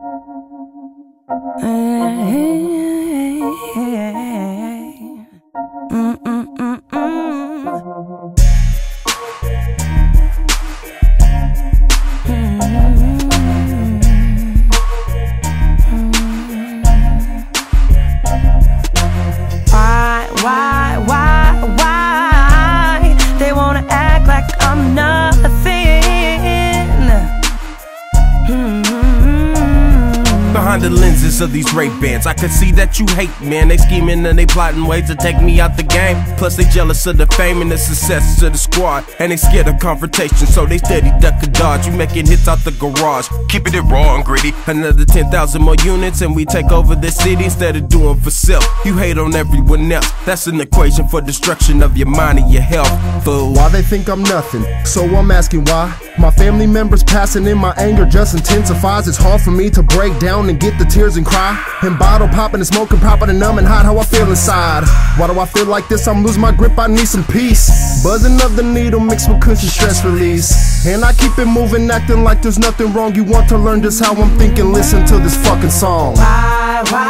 Why, why, why, why? They wanna act like I'm nothing. Behind the lenses of these Ray-Bans, I could see that you hate, man. They scheming and they plotting ways to take me out the game. Plus, they jealous of the fame and the success of the squad. And they scared of confrontation, so they steady duck and dodge. You making hits out the garage, keeping it raw and gritty. Another 10,000 more units, and we take over the city instead of doing for self. You hate on everyone else, that's an equation for destruction of your mind and your health. Fool. Why they think I'm nothing? So I'm asking why. My family members passing in my anger just intensifies. It's hard for me to break down and get the tears and cry. And bottle popping and smoking, popping and numb and hide how I feel inside. Why do I feel like this? I'm losing my grip, I need some peace. Buzzing of the needle mixed with cushion stress release. And I keep it moving, acting like there's nothing wrong. You want to learn just how I'm thinking? Listen to this fucking song. Why, why,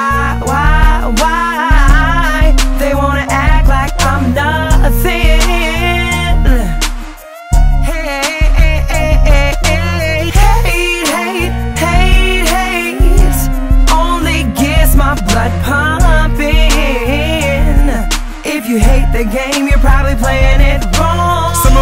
the game, you're probably playing it wrong.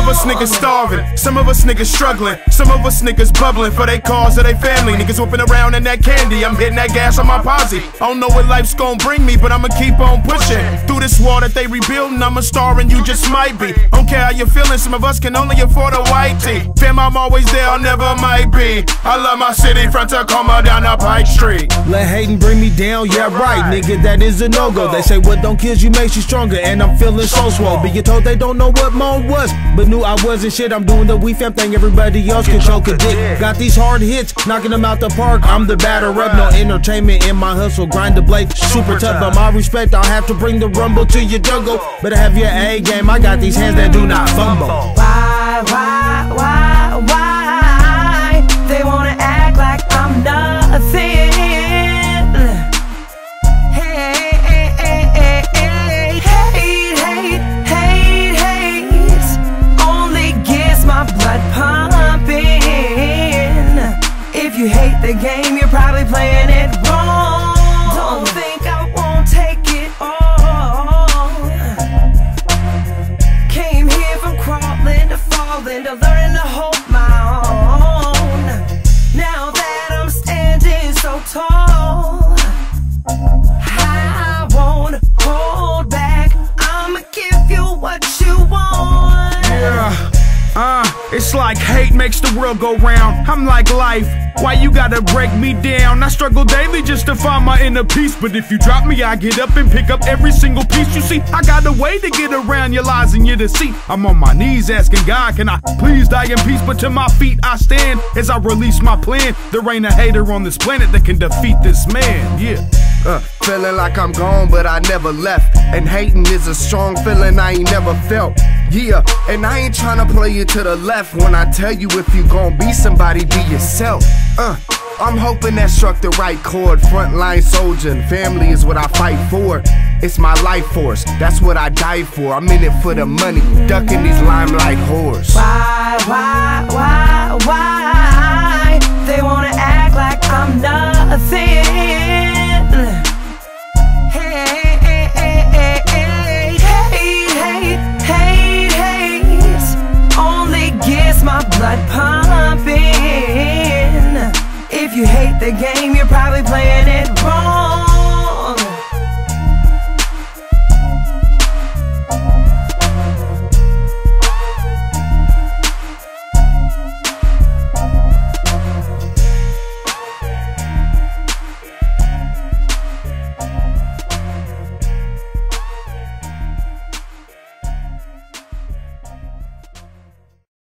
Some of us niggas starving, some of us niggas struggling, some of us niggas bubbling for they cause or they family. Niggas whipping around in that candy, I'm hitting that gas on my posse. I don't know what life's gonna bring me, but I'ma keep on pushing. Through this wall that they rebuilding, I'm a star and you just might be. Don't care how you're feeling, some of us can only afford a white tee. Fam, I'm always there, I never might be. I love my city from Tacoma down to Pike Street. Let hating bring me down, yeah right, nigga, that is a no-go They say what don't kill you makes you stronger, and I'm feeling so swole Being told they don't know what moan was, but knew I wasn't shit. I'm doing the we fam thing, everybody else can choke a dick. Got these hard hits, knocking them out the park. I'm the batter rep, no entertainment in my hustle. Grind the blade, super tough, but my respect I'll have to bring the rumble to your jungle. Better have your A game, I got these hands that do not fumble. Why, why, why, why? Falling to it's like hate makes the world go round. I'm like life. Why you gotta break me down? I struggle daily just to find my inner peace. But if you drop me, I get up and pick up every single piece. You see, I got a way to get around your lies and your deceit. I'm on my knees asking God, can I please die in peace? But to my feet I stand as I release my plan. There ain't a hater on this planet that can defeat this man. Yeah. Uh, feeling like I'm gone, but I never left. And hating is a strong feeling I ain't never felt. Yeah, and I ain't tryna play you to the left when I tell you if you gon' be somebody, be yourself. Uh, I'm hoping that struck the right chord. Frontline soldier and family is what I fight for. It's my life force, that's what I die for. I'm in it for the money, ducking these limelight whores. Why, why, why? You hate the game, you're probably playing it wrong.